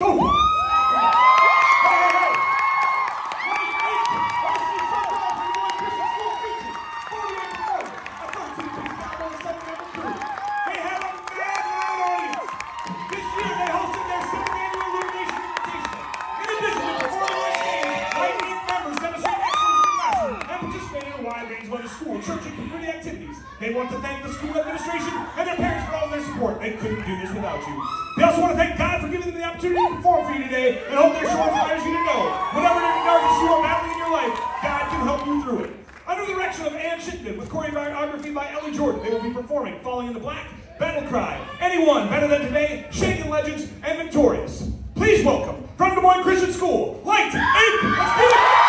Go! For giving them the to perform for you today and hope their show inspires you to know whatever nervous you are battling in your life, God can help you through it. Under the direction of Ann Chittenden with choreography by Ellie Jordan, they will be performing Falling in the Black, Battle Cry, Anyone Better Than Today, Shaken Legends, and Victorious. Please welcome from Des Moines Christian School, Light Inc. Let's do it!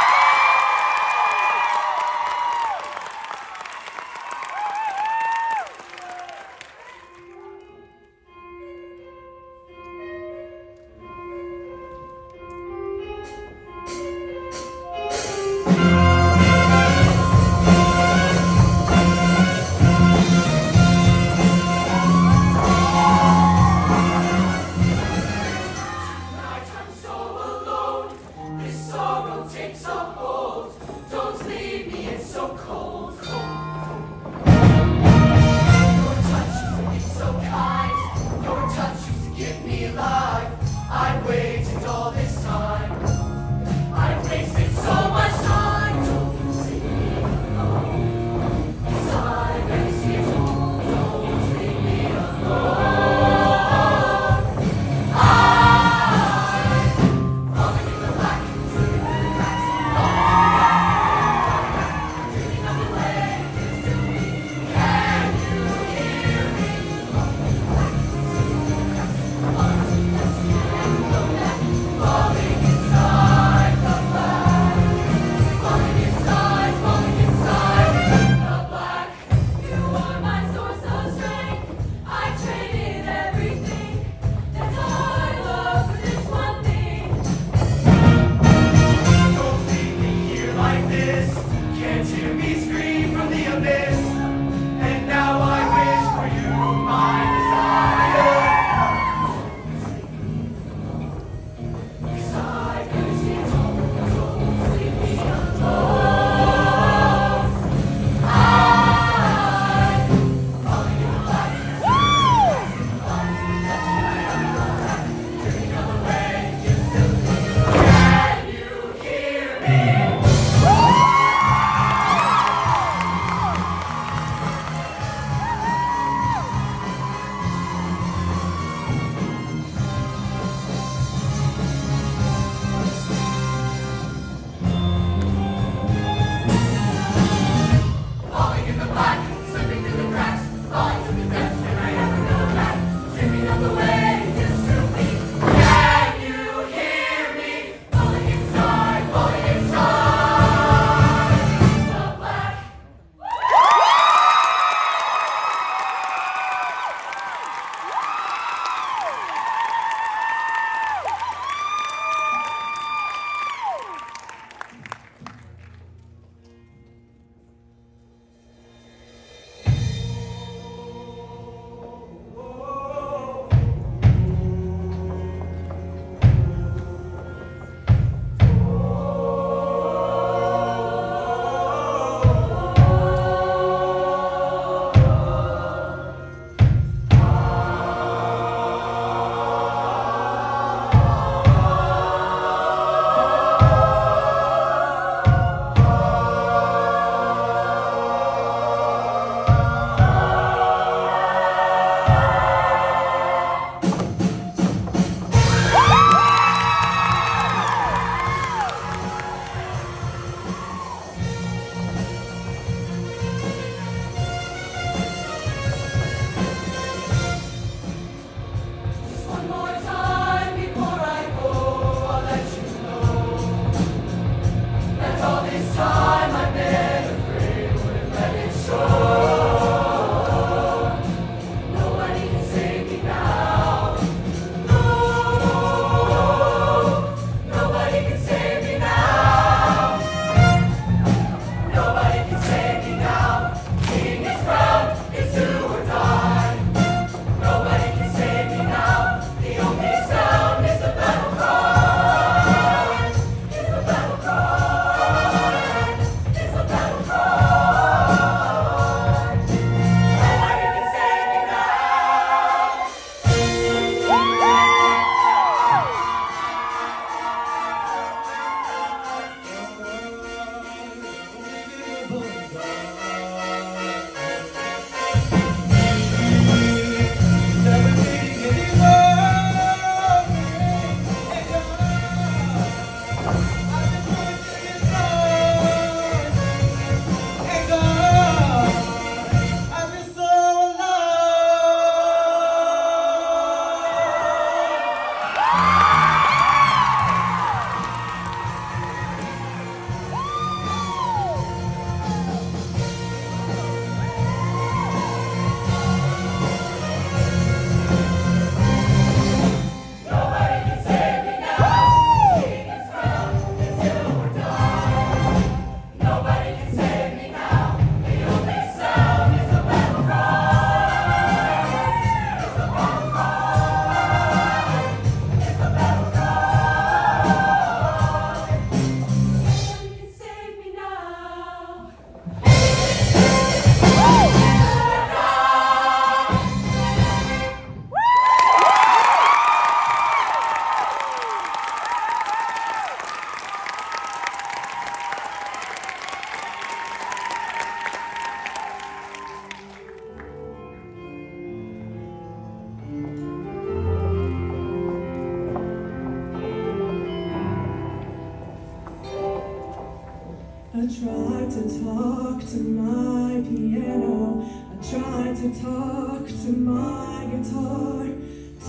To talk to my guitar.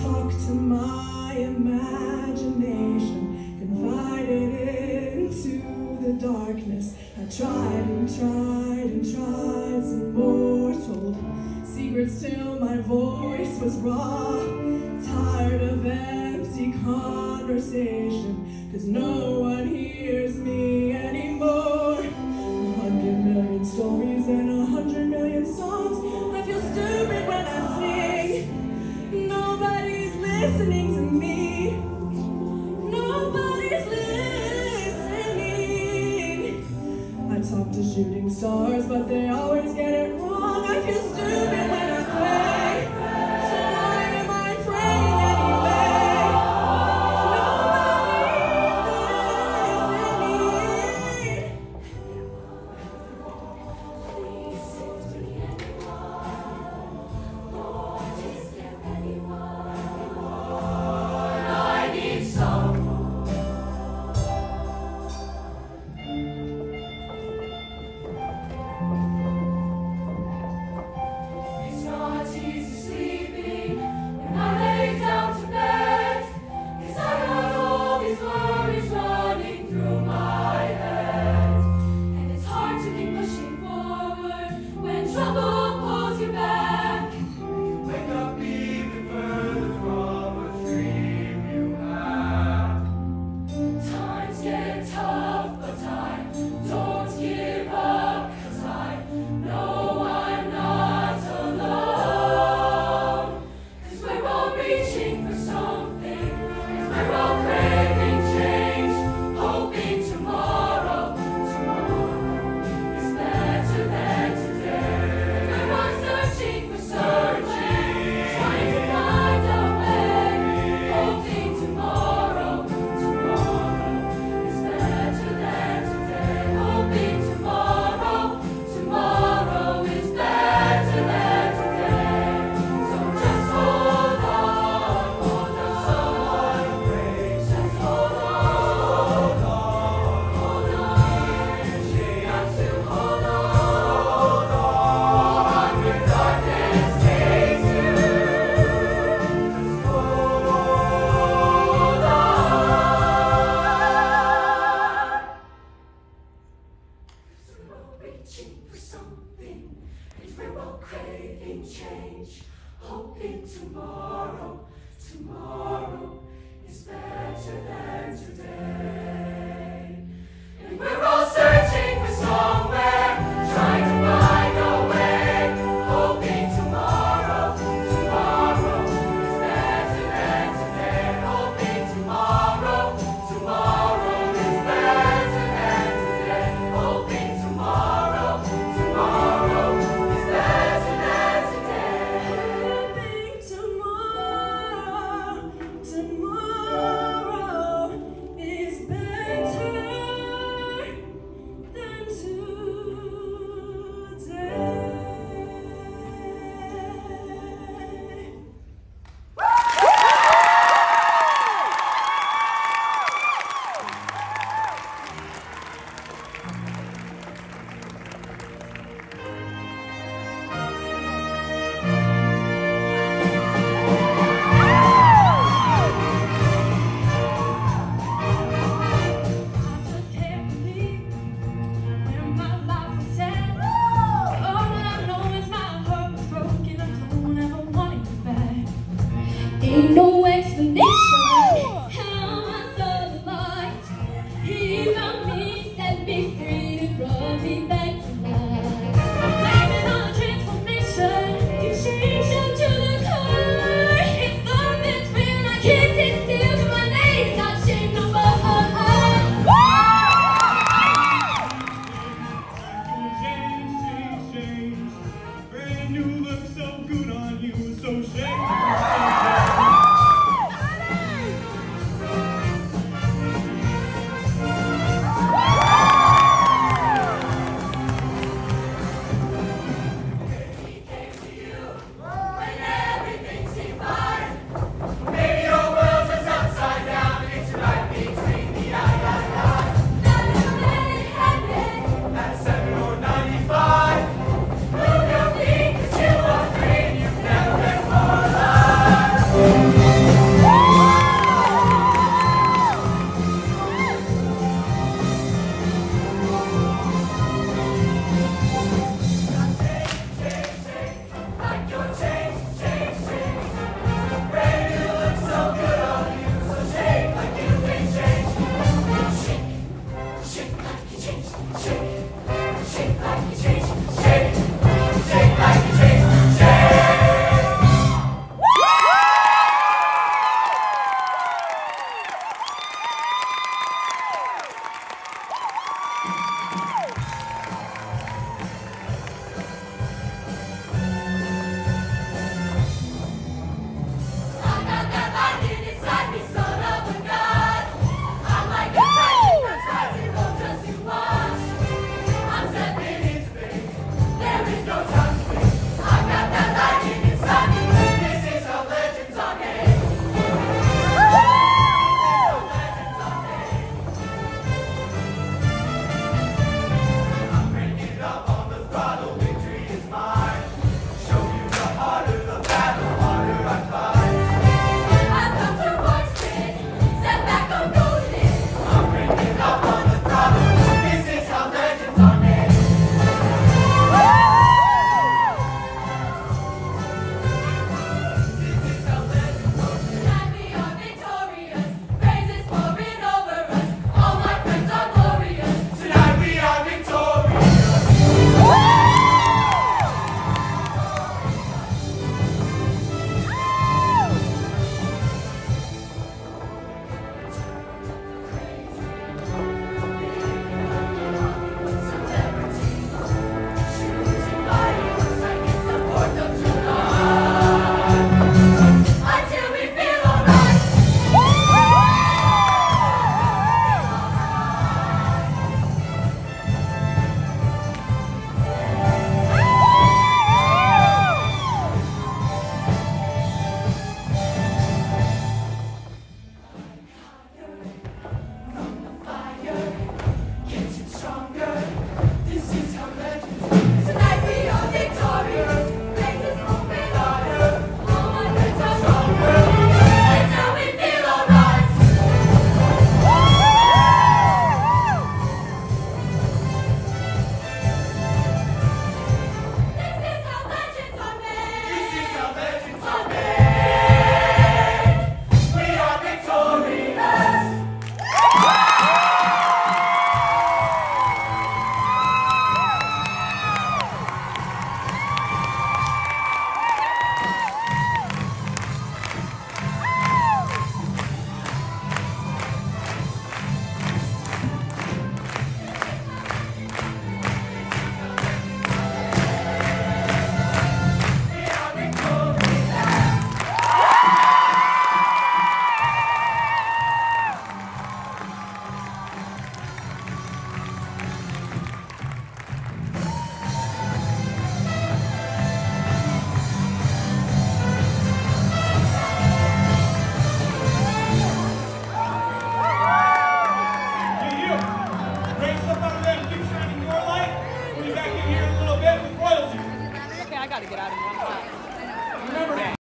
Talk to my imagination. Confided into the darkness. I tried and tried and tried some more. Told secrets till my voice was raw. Tired of empty conversation. Cause no one hears me shooting stars, but they always get it